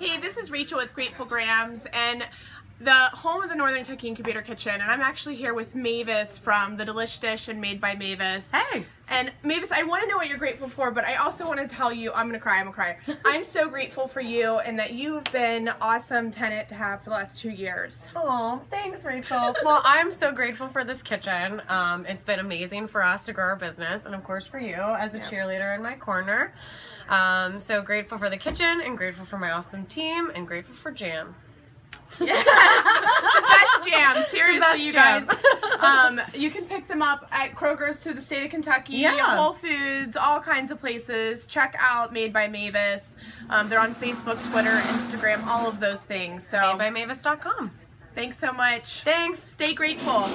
Hey, this is Rachel with Grateful Grams and the home of the Northern Kentucky Incubator Kitchen and I'm actually here with Mavis from the Delish Dish and Made by Mavis. Hey! And Mavis, I want to know what you're grateful for, but I also want to tell you, I'm going to cry, I'm going to cry. I'm so grateful for you and that you have been awesome tenant to have for the last two years. Oh, thanks, Rachel. well, I'm so grateful for this kitchen. Um, it's been amazing for us to grow our business, and of course for you as a yeah. cheerleader in my corner. Um, so grateful for the kitchen, and grateful for my awesome team, and grateful for Jam. Yes, the best jam. Seriously, best you guys. Um, you can pick them up at Kroger's through the state of Kentucky, yeah. Whole Foods, all kinds of places. Check out Made by Mavis. Um, they're on Facebook, Twitter, Instagram, all of those things. So MadeByMavis.com. Thanks so much. Thanks. Stay grateful.